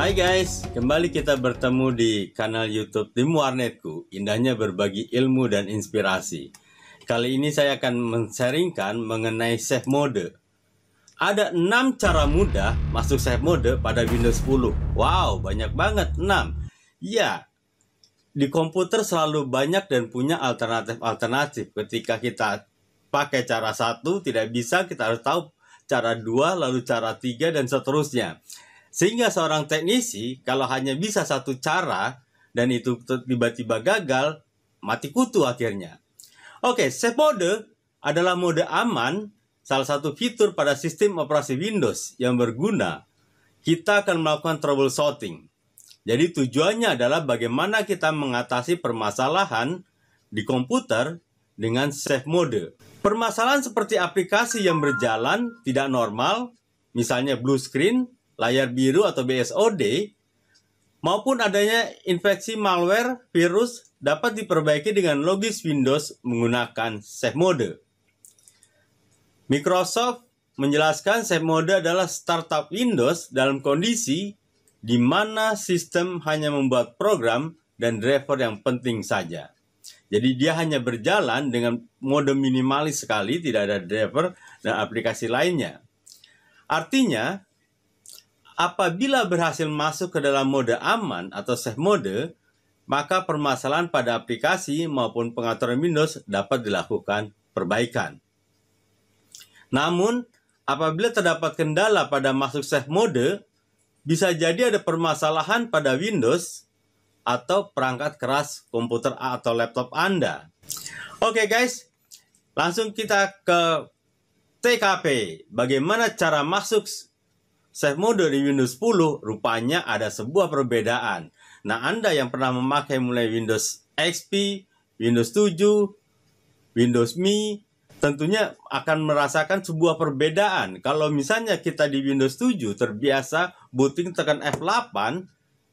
Hai guys, kembali kita bertemu di kanal YouTube Tim Warnetku. Indahnya berbagi ilmu dan inspirasi. Kali ini saya akan men-sharingkan mengenai save mode. Ada 6 cara mudah masuk save mode pada Windows 10. Wow, banyak banget 6. Ya, di komputer selalu banyak dan punya alternatif-alternatif. Ketika kita pakai cara satu tidak bisa, kita harus tahu cara dua, lalu cara tiga dan seterusnya. Sehingga seorang teknisi kalau hanya bisa satu cara dan itu tiba-tiba gagal, mati kutu akhirnya. Oke, save mode adalah mode aman, salah satu fitur pada sistem operasi Windows yang berguna. Kita akan melakukan troubleshooting. Jadi tujuannya adalah bagaimana kita mengatasi permasalahan di komputer dengan save mode. Permasalahan seperti aplikasi yang berjalan tidak normal, misalnya blue screen, layar biru atau BSOD, maupun adanya infeksi malware, virus dapat diperbaiki dengan logis Windows menggunakan save mode. Microsoft menjelaskan save mode adalah startup Windows dalam kondisi di mana sistem hanya membuat program dan driver yang penting saja. Jadi dia hanya berjalan dengan mode minimalis sekali, tidak ada driver dan aplikasi lainnya. Artinya, apabila berhasil masuk ke dalam mode aman atau safe mode, maka permasalahan pada aplikasi maupun pengaturan Windows dapat dilakukan perbaikan. Namun, apabila terdapat kendala pada masuk safe mode, bisa jadi ada permasalahan pada Windows atau perangkat keras komputer atau laptop Anda. Oke okay guys, langsung kita ke TKP. Bagaimana cara masuk save mode di Windows 10? Rupanya ada sebuah perbedaan. Nah, Anda yang pernah memakai mulai Windows XP, Windows 7, Windows Me, tentunya akan merasakan sebuah perbedaan. Kalau misalnya kita di Windows 7 terbiasa booting tekan F8,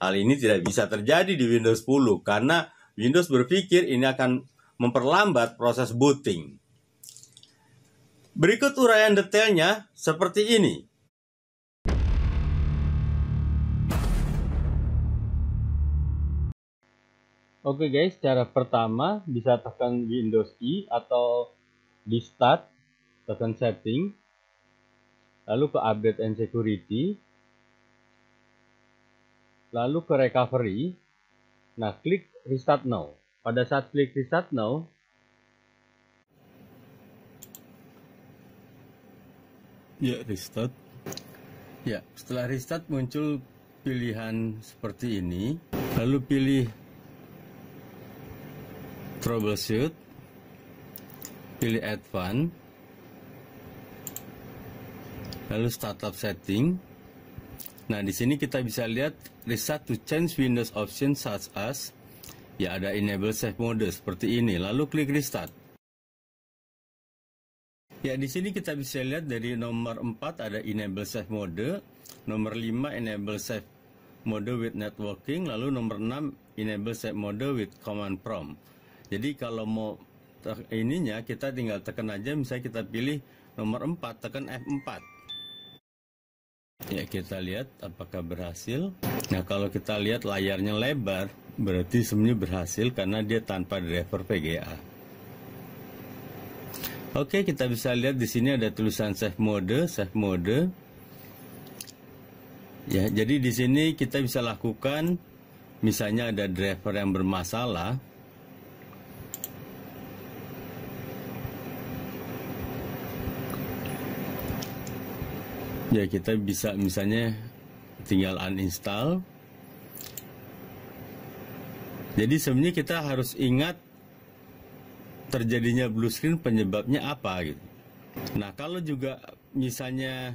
hal ini tidak bisa terjadi di Windows 10 karena Windows berpikir ini akan memperlambat proses booting. Berikut uraian detailnya seperti ini. Oke guys, cara pertama bisa tekan Windows I atau di Start, tekan Setting, lalu ke Update and Security, lalu ke Recovery. Nah, klik Restart Now. Pada saat klik Restart Now, ya restart. Ya, setelah restart muncul pilihan seperti ini, lalu pilih troubleshoot pilih advance lalu startup setting. Nah di sini kita bisa lihat reset to change Windows option such as ya ada enable save mode seperti ini. Lalu klik restart. Ya di sini kita bisa lihat dari nomor 4 ada enable save mode nomor 5 enable save mode with networking lalu nomor 6 enable save mode with command prompt jadi kalau mau ininya kita tinggal tekan aja misalnya kita pilih nomor 4 tekan F4. Ya kita lihat apakah berhasil. Nah kalau kita lihat layarnya lebar berarti sebenarnya berhasil karena dia tanpa driver VGA. Oke kita bisa lihat di sini ada tulisan save mode, save mode. Ya jadi di sini kita bisa lakukan misalnya ada driver yang bermasalah ya kita bisa misalnya tinggal uninstall. Jadi sebenarnya kita harus ingat terjadinya blue screen penyebabnya apa gitu. Nah kalau juga misalnya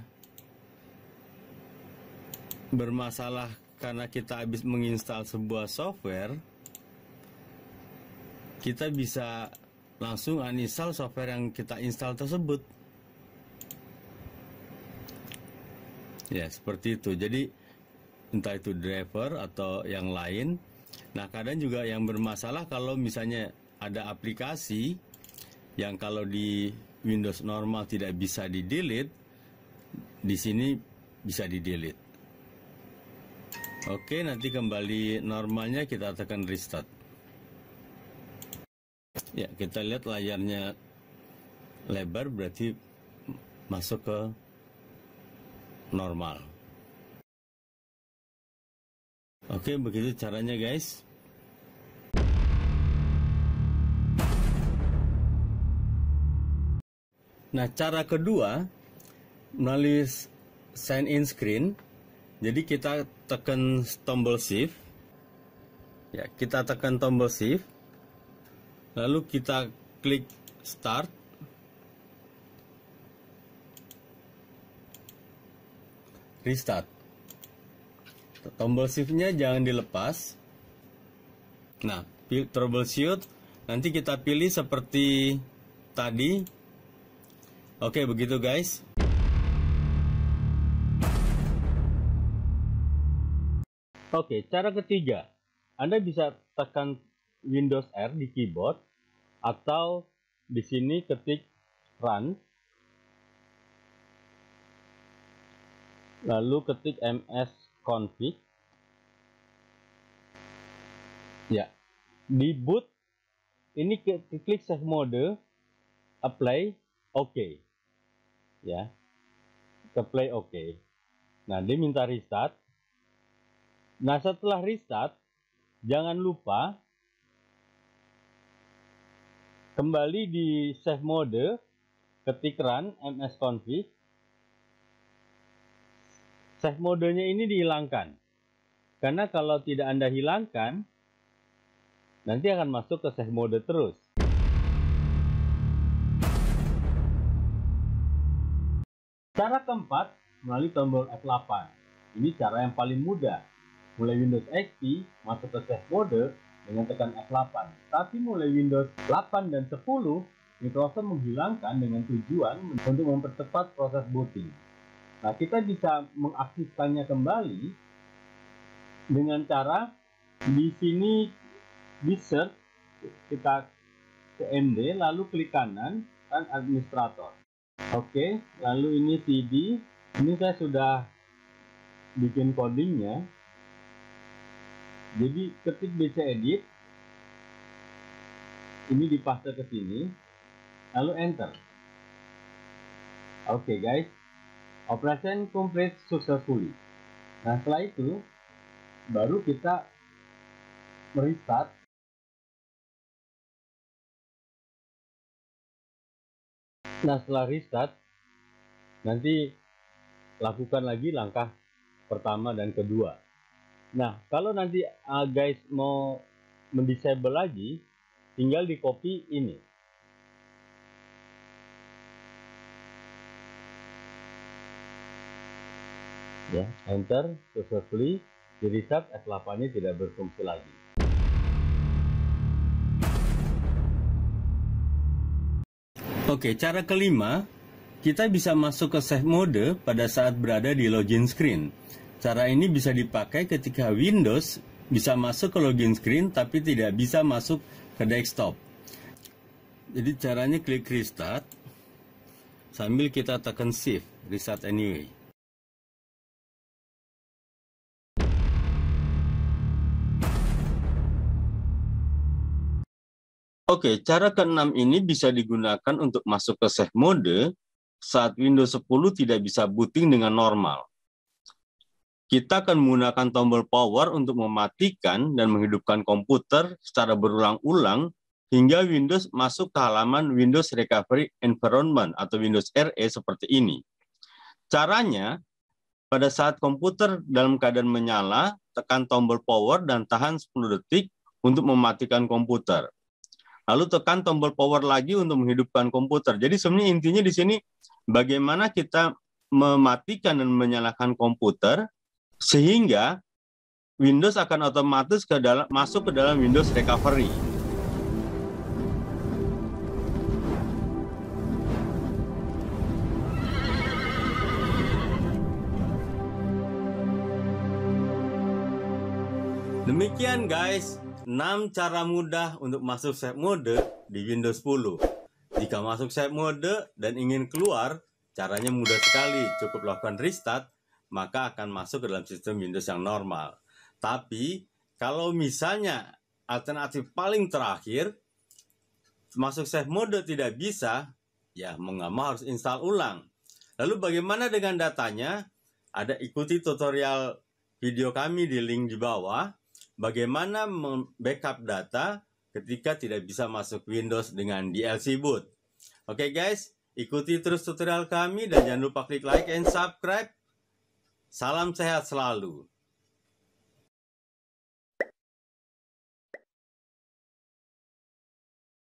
bermasalah karena kita habis menginstal sebuah software kita bisa langsung uninstall software yang kita install tersebut Ya, seperti itu. Jadi entah itu driver atau yang lain. Nah, kadang juga yang bermasalah kalau misalnya ada aplikasi yang kalau di Windows normal tidak bisa di-delete, di sini bisa di-delete. Oke, nanti kembali normalnya kita tekan restart. Ya, kita lihat layarnya lebar berarti masuk ke normal. Oke, begitu caranya guys. Nah, cara kedua melalui sign in screen. Jadi kita tekan tombol shift. Ya, kita tekan tombol shift. Lalu kita klik start. Restart. Tombol shiftnya jangan dilepas. Nah, troubleshoot. Nanti kita pilih seperti tadi Oke, begitu guys. Oke, cara ketiga. Anda bisa tekan Windows R di keyboard atau di sini ketik run lalu ketik ms config. Ya. Di boot ini klik save mode apply oke okay ya. Ke play oke nah dia minta restart. Nah setelah restart jangan lupa kembali di save mode ketik run msconfig save modenya ini dihilangkan karena kalau tidak anda hilangkan nanti akan masuk ke save mode terus Cara keempat, melalui tombol F8. Ini cara yang paling mudah. Mulai Windows XP, masuk ke save mode dengan tekan F8. Tapi mulai Windows 8 dan 10, Microsoft menghilangkan dengan tujuan untuk mempercepat proses booting. Nah, kita bisa mengaktifkannya kembali dengan cara di sini di search kita ke MD lalu klik kanan dan administrator. Oke, lalu ini CD. Ini saya sudah bikin codingnya. Jadi ketik BC Edit. Ini dipaste ke sini. Lalu enter. Oke guys. Operation complete successfully. Nah setelah itu baru kita merestart Nah setelah restart nanti lakukan lagi langkah pertama dan kedua. Nah kalau nanti uh, guys mau mendisable lagi, tinggal di copy ini. Ya, enter successfully di restart F8 nya tidak berfungsi lagi. Oke, cara kelima, kita bisa masuk ke save mode pada saat berada di login screen. Cara ini bisa dipakai ketika Windows bisa masuk ke login screen tapi tidak bisa masuk ke desktop. Jadi caranya klik restart sambil kita tekan shift, restart anyway. Oke, cara keenam ini bisa digunakan untuk masuk ke save mode saat Windows 10 tidak bisa booting dengan normal. Kita akan menggunakan tombol power untuk mematikan dan menghidupkan komputer secara berulang-ulang hingga Windows masuk ke halaman Windows Recovery Environment atau Windows RE seperti ini. Caranya, pada saat komputer dalam keadaan menyala, tekan tombol power dan tahan 10 detik untuk mematikan komputer lalu tekan tombol power lagi untuk menghidupkan komputer. Jadi sebenarnya intinya di sini bagaimana kita mematikan dan menyalakan komputer sehingga Windows akan otomatis ke dalam masuk ke dalam Windows Recovery. Demikian guys 6 cara mudah untuk masuk save mode di Windows 10. Jika masuk save mode dan ingin keluar, caranya mudah sekali. Cukup lakukan restart, maka akan masuk ke dalam sistem Windows yang normal. Tapi kalau misalnya alternatif paling terakhir masuk save mode tidak bisa, ya mau harus install ulang. Lalu bagaimana dengan datanya? Ada ikuti tutorial video kami di link di bawah. Bagaimana backup data ketika tidak bisa masuk Windows dengan DLC boot. Oke okay guys, ikuti terus tutorial kami dan jangan lupa klik like and subscribe. Salam sehat selalu.